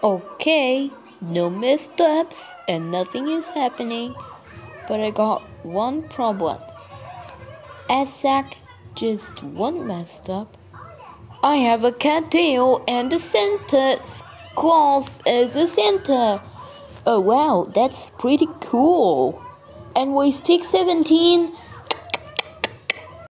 Okay, no missteps and nothing is happening. But I got one problem. Isaac, just one messed up. I have a cat tail and the Santa Claus as a center. Oh wow, that's pretty cool. And we stick 17